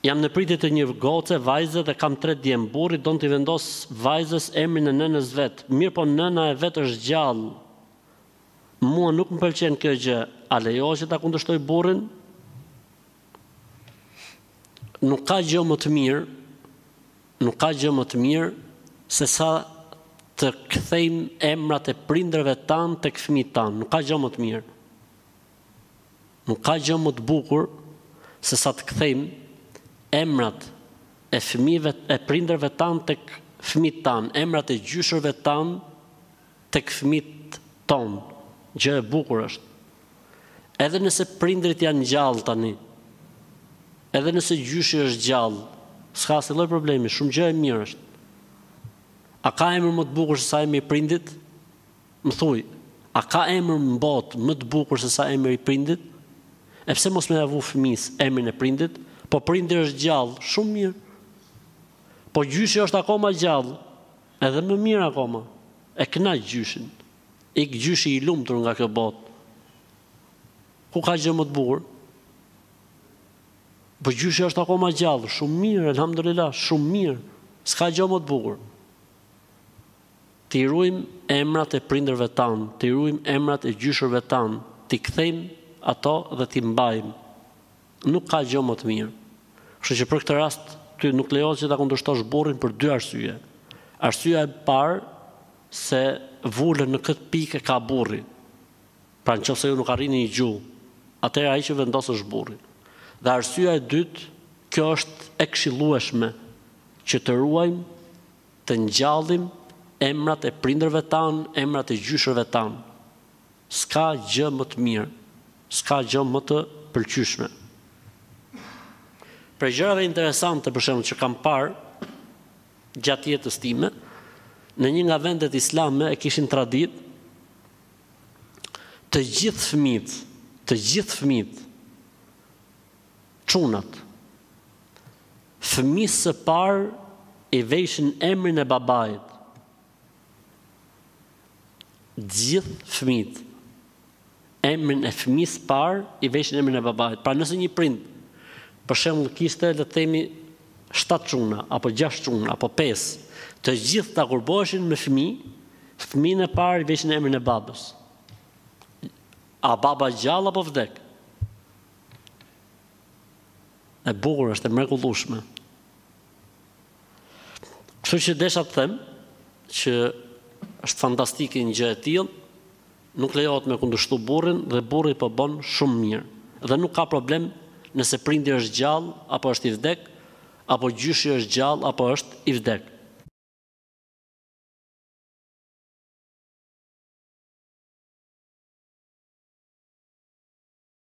Jam në pritje të një goce, vajze dhe kam tre djem. Burri don t'i vendos vajzës emrin e nënës vet, mirëpo nëna e vet është gjallë. Mua nuk më pëlqen kjo gjë, a lejohet që ta kundërshtoj burrin? Nuk ka gjë më të mirë Nuk ka gjë më të mirë se sa të kthejmë emrat e prindërve tanë tek fëmijët tanë, nuk ka gjë më të mirë. Nuk ka gjë më të bukur se sa të kthejmë emrat e fëmijëve e prindërve tanë tek fëmijët tanë, emrat e gjyshërve tanë, tek fëmijtë tonë gjë e bukur është edhe nëse prindërit janë gjallë tani edhe nëse gjyshi është gjallë s'ka asnjë lloj problemi shumë gjë e mirë është a ka emër më të bukur se sa emri i prindit më thuj a ka emër në botë më të bukur se sa emri i prindit e pse mos me ja vu fëmijës emrin e prindit po prindi është gjallë shumë mirë po gjyshi është akoma gjallë Edhe më mirë akoma. E kënaq gjyshin. Ik gjyshi i lumtur nga kjo botë. Ku ka gjë më të bukur? Po gjyshi është akoma gjallë, shumë mirë, elhamdulilah, shumë mirë. S'ka gjë më të bukur. T'i ruajmë emrat e prindërve tanë, t'i ruajmë emrat e gjyshërve tanë, t'i kthejmë ato dhe t'i mbajmë. Nuk ka gjë më të mirë. Kështu që për këtë rast ty nuk lejohet që ta kundërshtosh burrin për dy arsye. Arsyeja e parë se vulën në këtë pikë e ka burri. Pra në qoftë se ju nuk arrini një gjuhë, atëherë ai që vendos është burri. Dhe arsyeja e dytë, kjo është e këshillueshme që të ruajmë, të ngjallim emrat e prindërve tanë, emrat e gjyshërve tanë. S'ka gjë më të mirë, s'ka gjë më të pëlqyeshme. Prej gjërave interesante për shembull që kam parë gjatë jetës time, në një nga vendet islame e kishin traditë të gjithë fëmijët, të gjithë fëmijët çunat fëmijës së parë i vejshin emrin e babait. gjithë fëmijtë emrin e fëmijës parë i vejshin emrin e babait. Pra nëse një prind për shembull kishte le të themi 7 çuna apo 6 çuna apo 5, të gjithë ata kur boheshin me fëmijë, fëmijën e parë i vejshin emrin e babës. A baba gjallë apo vdek? E bukur është, e mrekullueshme. Kështu që desha të them që është fantastike një gjë e tillë, nuk lejohet me kundërshtu burrin dhe burri po bën shumë mirë. Dhe nuk ka problem nëse prindi është gjallë apo është i vdek, apo gjyshi është gjallë apo është i vdek.